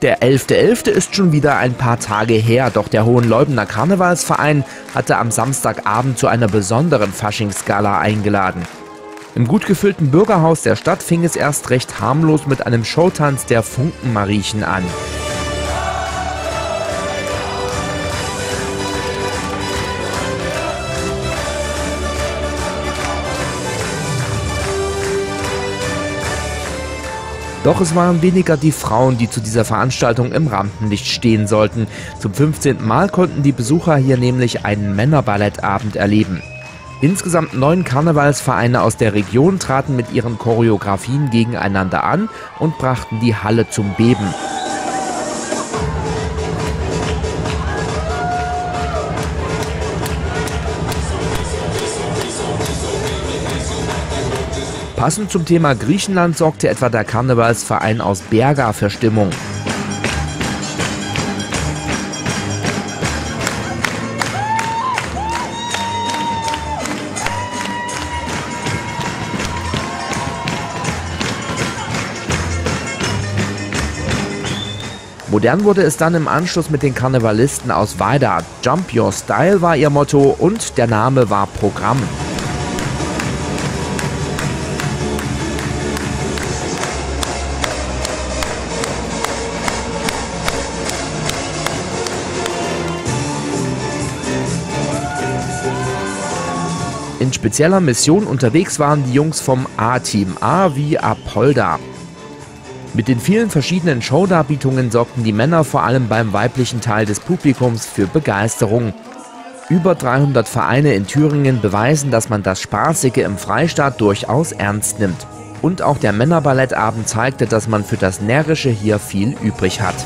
Der 11.11. .11. ist schon wieder ein paar Tage her, doch der Hohenleubener Karnevalsverein hatte am Samstagabend zu einer besonderen Faschingsgala eingeladen. Im gut gefüllten Bürgerhaus der Stadt fing es erst recht harmlos mit einem Showtanz der Funkenmariechen an. Doch es waren weniger die Frauen, die zu dieser Veranstaltung im Rampenlicht stehen sollten. Zum 15. Mal konnten die Besucher hier nämlich einen Männerballettabend erleben. Insgesamt neun Karnevalsvereine aus der Region traten mit ihren Choreografien gegeneinander an und brachten die Halle zum Beben. Passend zum Thema Griechenland sorgte etwa der Karnevalsverein aus Berga für Stimmung. Modern wurde es dann im Anschluss mit den Karnevalisten aus Weida. Jump Your Style war ihr Motto und der Name war Programm. In spezieller Mission unterwegs waren die Jungs vom A-Team, A wie Apolda. Mit den vielen verschiedenen Showdarbietungen sorgten die Männer vor allem beim weiblichen Teil des Publikums für Begeisterung. Über 300 Vereine in Thüringen beweisen, dass man das Spaßige im Freistaat durchaus ernst nimmt. Und auch der Männerballettabend zeigte, dass man für das Närrische hier viel übrig hat.